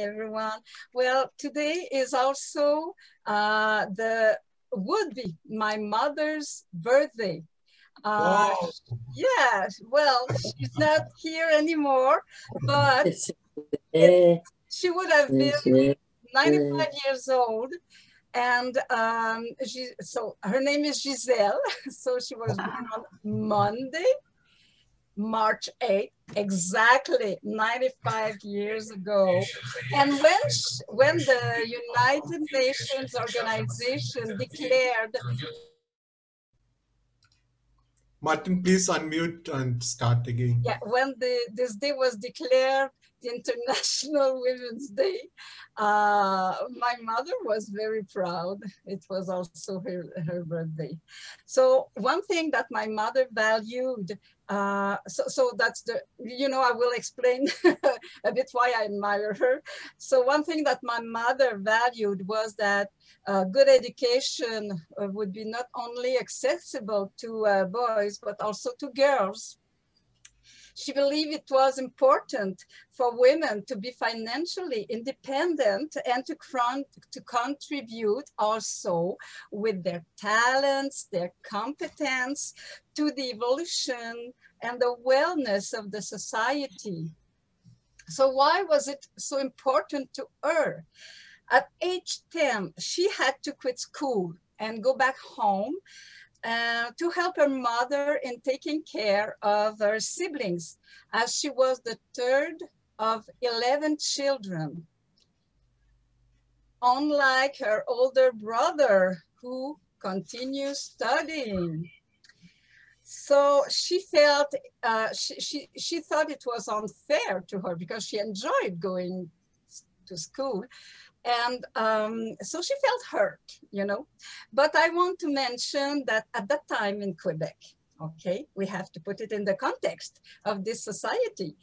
everyone. Well, today is also uh, the would be my mother's birthday. Uh, Wow. yeah, well, she's not here anymore, but she would have been eh, 95 years old. And um, she, so her name is Giselle. So she was born on Monday, March 8th, exactly 95 years ago. And when, when the United Nations organization declared, Martine, please unmute and start again. yeah, when the, this day was declared International Women's Day, uh, my mother was very proud. It was also her, her birthday. So one thing that my mother valued, uh, so, so that's the, you know, I will explain a bit why I admire her. So one thing that my mother valued was that uh, good education uh, would be not only accessible to uh, boys, but also to girls. She believed it was important for women to be financially independent and to, to contribute also with their talents, their competence to the evolution and the wellness of the society. So why was it so important to her? At age 10, she had to quit school and go back home uh, to help her mother in taking care of her siblings, as she was the third of 11 children. Unlike her older brother, who continues studying. So she felt, uh, she, she, she thought it was unfair to her because she enjoyed going to school. And um, so she felt hurt, you know. But I want to mention that at that time in Quebec, okay, we have to put it in the context of this society.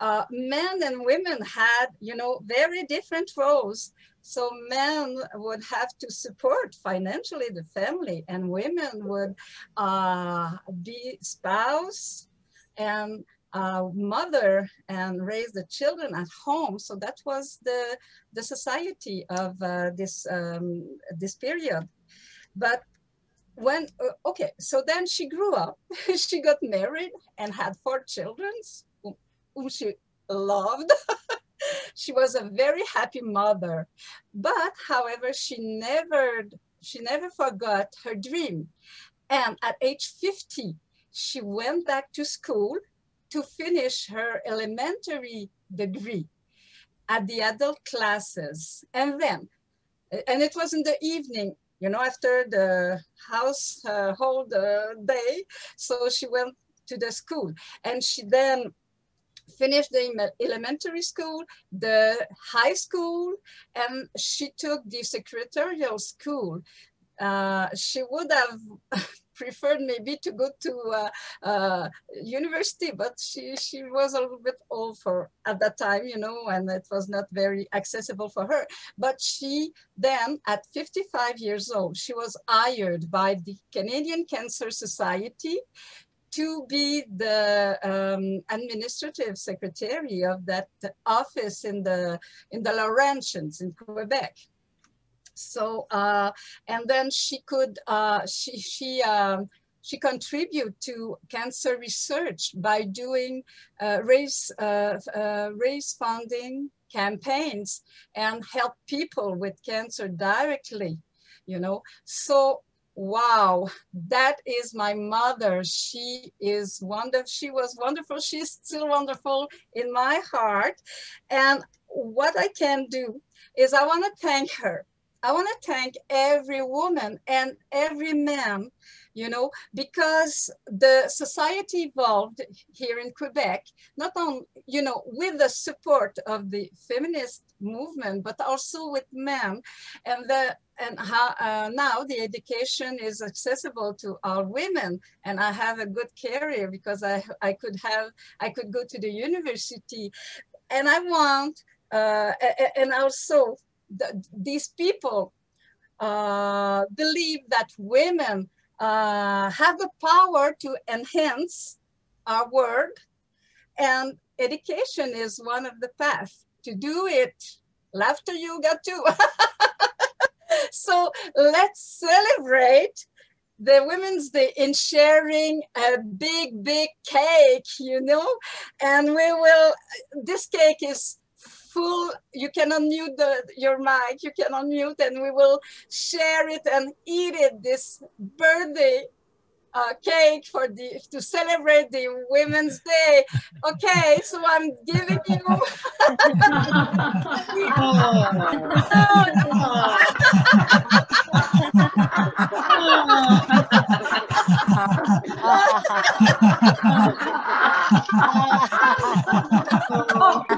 Uh, men and women had, you know, very different roles. So men would have to support financially the family, and women would uh, be spouse and uh, mother and raise the children at home. So that was the, the society of uh, this, um, this period. But when, uh, okay, so then she grew up, she got married and had four children whom she loved. she was a very happy mother. But however, she never, she never forgot her dream. And at age 50, she went back to school to finish her elementary degree at the adult classes. And then, and it was in the evening, you know, after the household uh, day. So she went to the school and she then finished the elementary school, the high school, and she took the secretarial school. Uh, she would have preferred maybe to go to uh, uh, university, but she, she was a little bit old for at that time, you know, and it was not very accessible for her. But she then, at 55 years old, she was hired by the Canadian Cancer Society to be the um, administrative secretary of that office in the in the Laurentians in Quebec. So uh, and then she could uh, she she um, she contribute to cancer research by doing uh, raise uh, uh, raise funding campaigns and help people with cancer directly. You know, so wow that is my mother. She is wonderful she was wonderful. She's still wonderful in my heart. And what i can do is i want to thank her i want to thank every woman and every man you know because the society evolved here in quebec not only you know with the support of the feminist movement but also with men. And the and how uh, now the education is accessible to all women. And i have a good career because i i could have i could go to the university. And i want uh, and also the, these people uh, believe that women uh, have the power to enhance our world and education is one of the paths to do it laughter yoga too. so let's celebrate the Women's Day in sharing a big, big cake, you know, and we will, this cake is full, you can unmute the, your mic, you can unmute and we will share it and eat it, this birthday uh, cake for the to celebrate the Women's Day. Okay, so I'm giving